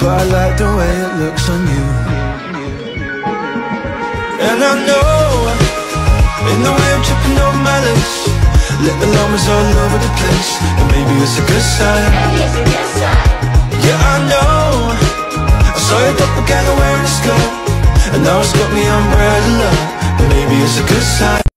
But I like the way it looks on you. And I know In the way I'm tripping over my Let the llamas all over the place And maybe it's a good sign. Yeah, I know. I saw your doppelganger wearing a skirt And now it's got me umbrella But maybe it's a good sign.